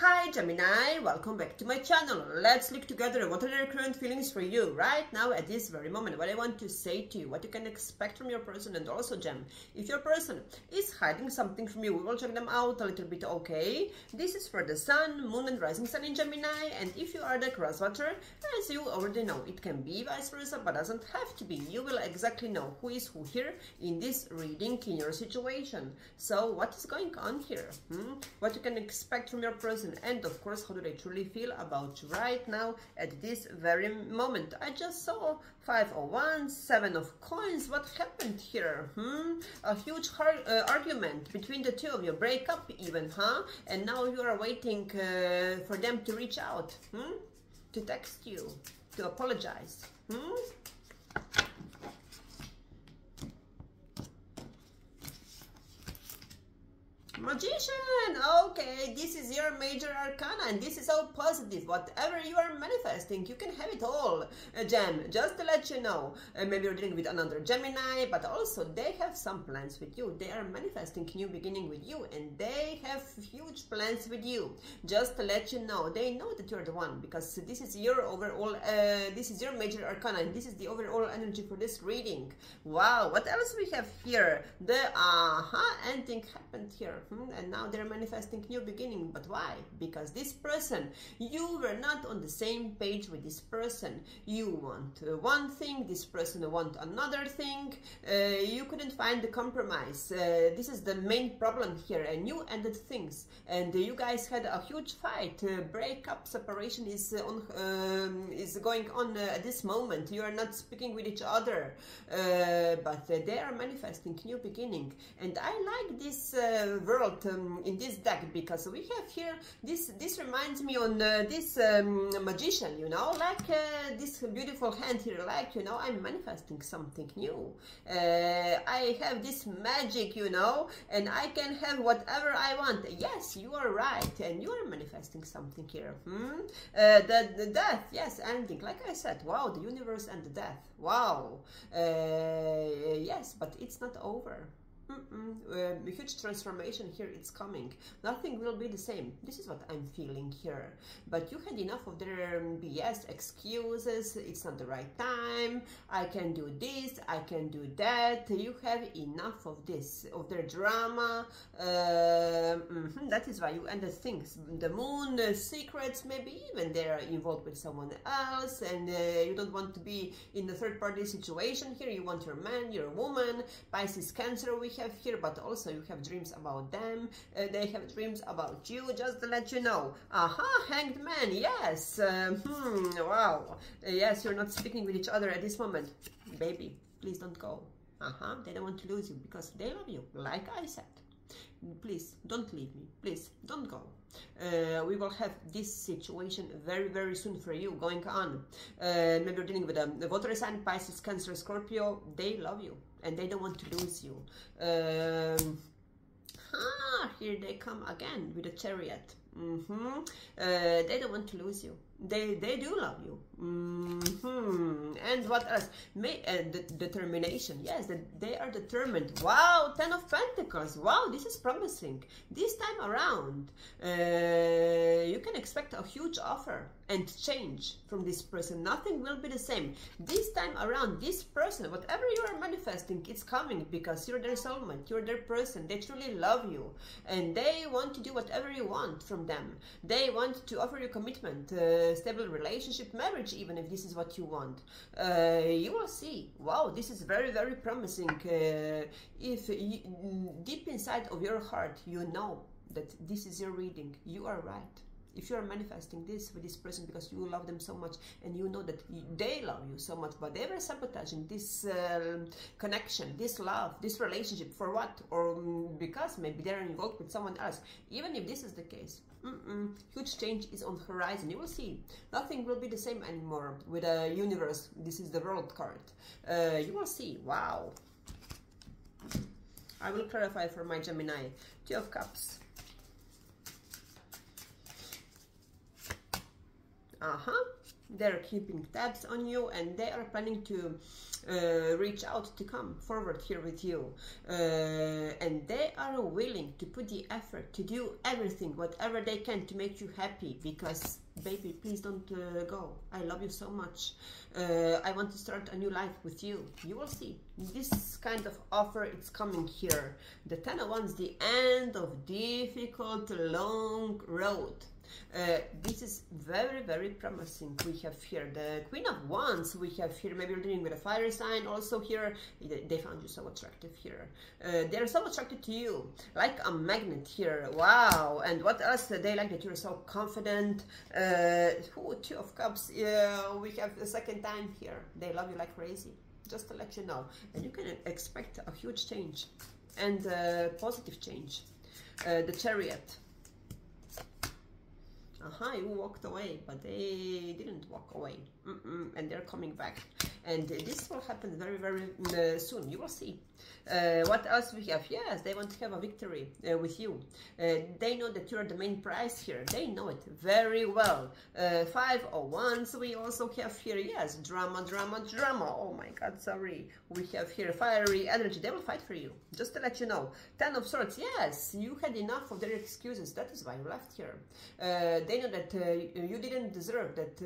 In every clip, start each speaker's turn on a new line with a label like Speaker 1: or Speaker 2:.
Speaker 1: Hi Gemini, welcome back to my channel. Let's look together what are your current feelings for you right now at this very moment. What I want to say to you, what you can expect from your person and also Gem. If your person is hiding something from you, we will check them out a little bit, okay? This is for the Sun, Moon and Rising Sun in Gemini and if you are the crosswatcher, as you already know, it can be vice versa but doesn't have to be. You will exactly know who is who here in this reading in your situation. So what is going on here? Hmm? What you can expect from your person and of course how do they truly feel about you right now at this very moment? I just saw five of 501 seven of coins. What happened here hmm? A huge uh, argument between the two of you. Break up even huh? And now you are waiting uh, for them to reach out hmm? To text you to apologize hmm Magician! Okay, this is your major arcana and this is all positive. Whatever you are manifesting, you can have it all. A gem, just to let you know. Uh, maybe you're dealing with another Gemini, but also they have some plans with you. They are manifesting new beginning with you and they have huge plans with you. Just to let you know, they know that you're the one because this is your overall, uh, this is your major arcana and this is the overall energy for this reading. Wow, what else we have here? The aha uh -huh, ending happened here hmm? And now they're manifesting new beginning. But why? Because this person you were not on the same page with this person. You want uh, one thing this person want another thing. Uh, you couldn't find the compromise. Uh, this is the main problem here and you ended things. And you guys had a huge fight. Uh, breakup separation is uh, on um, is going on uh, at this moment. You are not speaking with each other. But they are manifesting new beginning. And i like this world um, in this deck because we have here this this reminds me on uh, this um, magician you know like uh, this beautiful hand here like you know I'm manifesting something new. Uh, I have this magic you know and I can have whatever I want. Yes you are right and you are manifesting something here hmm? Uh, the, the death yes ending. Like I said wow the universe and the death. Wow. Uh, yes but it's not over Mm -mm. A huge transformation here it's coming. Nothing will be the same. This is what i'm feeling here. But you had enough of their um, bs excuses. It's not the right time. I can do this. I can do that. You have enough of this of their drama. Uh, mm -hmm. that is why you ended things the moon uh, secrets maybe even they're involved with someone else. And uh, you don't want to be in a third party situation here. You want your man your woman. Pisces cancer we have here, but also you have dreams about them. Uh, they have dreams about you, just to let you know. Aha, hanged man, yes. Uh, hmm, wow. Yes, you're not speaking with each other at this moment. Baby, please don't go. Uh-huh, they don't want to lose you because they love you, like I said. Please, don't leave me. Please, don't go. Uh, we will have this situation very, very soon for you going on. Uh, maybe you're dealing with um, the water sign, Pisces, Cancer, Scorpio. They love you and they don't want to lose you. Um, ah, here they come again with a chariot. Mm -hmm. uh, they don't want to lose you. They they do love you. Mm -hmm. And what else? May, uh, the determination. Yes, the, they are determined. Wow, Ten of Pentacles. Wow, this is promising. This time around, uh, you can expect a huge offer and change from this person. Nothing will be the same. This time around, this person, whatever you are manifesting, it's coming because you're their soulmate, you're their person. They truly love you and they want to do whatever you want from them. They want to offer you commitment, uh, stable relationship, marriage, even if this is what you want. Uh, you will see. Wow, this is very, very promising. Uh, if you, deep inside of your heart, you know that this is your reading, you are right if you are manifesting this with this person because you love them so much and you know that they love you so much but they were sabotaging this uh, connection this love this relationship for what? Or um, because maybe they're involved with someone else. Even if this is the case mm -mm, huge change is on the horizon. You will see. Nothing will be the same anymore with a universe. This is the world card. Uh, you will see. Wow. I will clarify for my Gemini. Two of cups uh-huh. They're keeping tabs on you and they are planning to uh, reach out to come forward here with you. Uh, and they are willing to put the effort to do everything, whatever they can to make you happy because baby please don't uh, go. I love you so much. Uh, i want to start a new life with you. You will see. This kind of offer it's coming here. The ten of wands the end of difficult long road uh, this is very, very promising. We have here the Queen of Wands. We have here, maybe you're dealing with a fire sign. Also here, they found you so attractive here. Uh, they're so attracted to you, like a magnet here. Wow. And what else? They like that you're so confident. Uh, ooh, two of Cups. Yeah, we have the second time here. They love you like crazy. Just to let you know. And you can expect a huge change and uh, positive change. Uh, the Chariot uh-huh, you walked away, but they didn't walk away. Mm -mm, and they're coming back. And this will happen very, very uh, soon. You will see. Uh, what else we have? Yes, they want to have a victory uh, with you. Uh, they know that you're the main prize here. They know it very well. Uh, five of Wands we also have here. Yes, drama, drama, drama. Oh my God, sorry. We have here fiery energy. They will fight for you. Just to let you know. Ten of swords. Yes, you had enough of their excuses. That is why you left here. Uh, they know that you didn't deserve that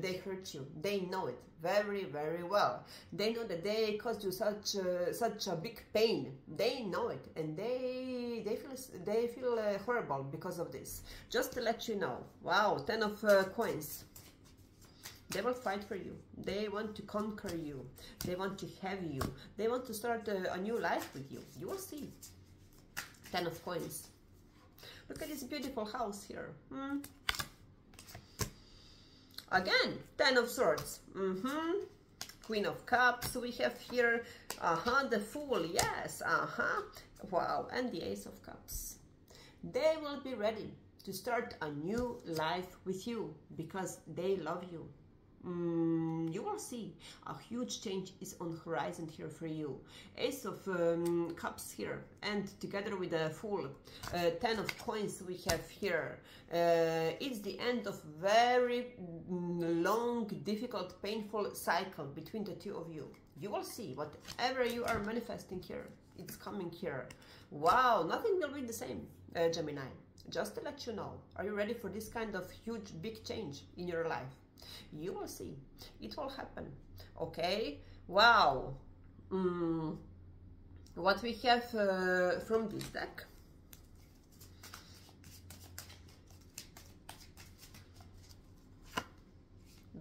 Speaker 1: they hurt you. They know it very, very well. They know that they caused you such uh, such a big pain. They know it, and they they feel they feel uh, horrible because of this. Just to let you know. Wow, ten of uh, coins. They will fight for you. They want to conquer you. They want to have you. They want to start a, a new life with you. You will see. Ten of coins. Look at this beautiful house here. Hmm? Again, Ten of Swords. Mm-hmm. Queen of Cups we have here. Uh-huh, the Fool, yes, uh-huh. Wow, and the Ace of Cups. They will be ready to start a new life with you because they love you mm, see a huge change is on horizon here for you. Ace of um, Cups here, and together with the Fool uh, Ten of Coins we have here. Uh, it's the end of very long, difficult, painful cycle between the two of you. You will see whatever you are manifesting here, it's coming here. Wow, nothing will be the same, uh, Gemini. Just to let you know, are you ready for this kind of huge, big change in your life? You will see. It will happen. Okay? Wow. Mm. What we have uh, from this deck?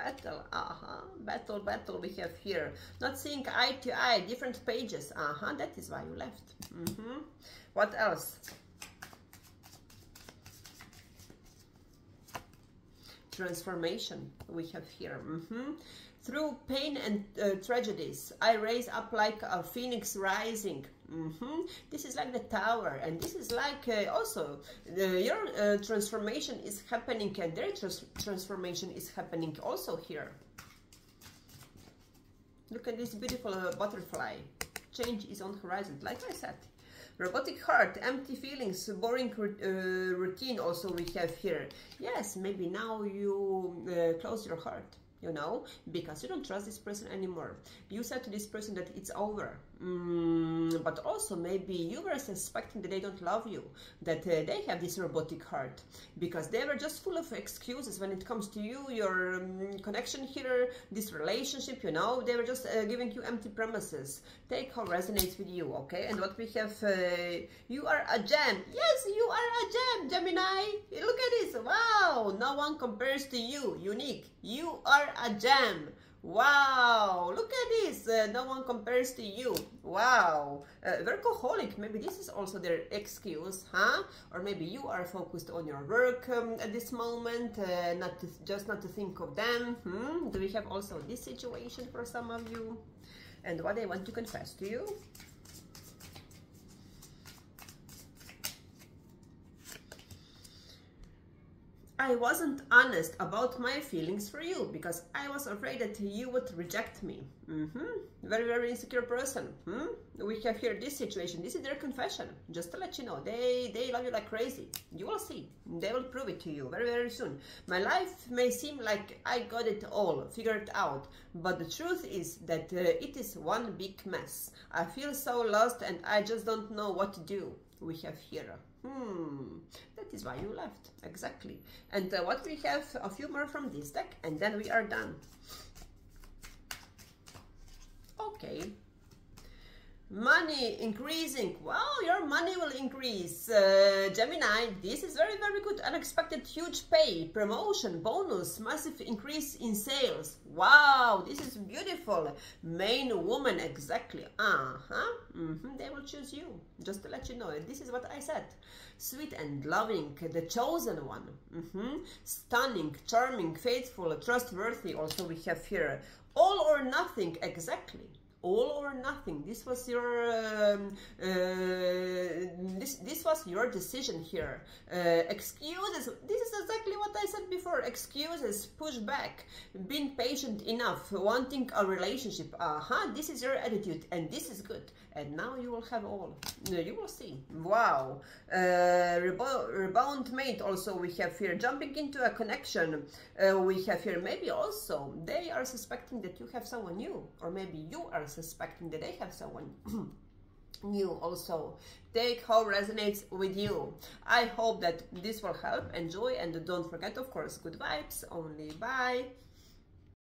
Speaker 1: battle uh-huh battle battle we have here not seeing eye to eye different pages uh-huh that is why you left mm -hmm. what else transformation we have here. Mm -hmm. Through pain and uh, tragedies, I raise up like a phoenix rising. Mm -hmm. This is like the tower, and this is like uh, also your uh, transformation is happening, and their trans transformation is happening also here. Look at this beautiful uh, butterfly. Change is on horizon, like I said. Robotic heart, empty feelings, boring uh, routine also we have here. Yes, maybe now you uh, close your heart you know, because you don't trust this person anymore. You said to this person that it's over, mm, but also maybe you were suspecting that they don't love you, that uh, they have this robotic heart, because they were just full of excuses when it comes to you, your um, connection here, this relationship, you know, they were just uh, giving you empty promises. Take how resonates with you, okay? And what we have, uh, you are a gem. Yes, you are a gem, Gemini. Look at this. Wow, no one compares to you. Unique. You are a gem. Wow, look at this. Uh, no one compares to you. Wow. Uh, workaholic, maybe this is also their excuse, huh? Or maybe you are focused on your work um, at this moment, uh, not to, just not to think of them. Hmm? Do we have also this situation for some of you? And what I want to confess to you? I wasn't honest about my feelings for you because I was afraid that you would reject me. Mm-hmm. Very, very insecure person. Hmm? We have here this situation. This is their confession. Just to let you know, they, they love you like crazy. You will see. They will prove it to you very, very soon. My life may seem like I got it all figured out, but the truth is that uh, it is one big mess. I feel so lost and I just don't know what to do. We have here Hmm, that is why you left, exactly. And uh, what we have, a few more from this deck, and then we are done. Okay, Money increasing. Well, your money will increase. Uh, Gemini, this is very, very good. Unexpected huge pay, promotion, bonus, massive increase in sales. Wow, this is beautiful. Main woman, exactly. Uh-huh. Mm -hmm. They will choose you. Just to let you know, this is what I said. Sweet and loving, the chosen one. Mm -hmm. Stunning, charming, faithful, trustworthy. Also we have here. All or nothing, exactly all or nothing. This was your um, uh, this this was your decision here. Uh, excuses. This is exactly what I said before. Excuses, push back, being patient enough, wanting a relationship. Uh huh. This is your attitude, and this is good. And now you will have all. You will see. Wow. Uh, rebo rebound mate. Also, we have here jumping into a connection. Uh, we have here maybe also they are suspecting that you have someone new, or maybe you are suspecting that they have someone new also take how resonates with you i hope that this will help enjoy and don't forget of course good vibes only bye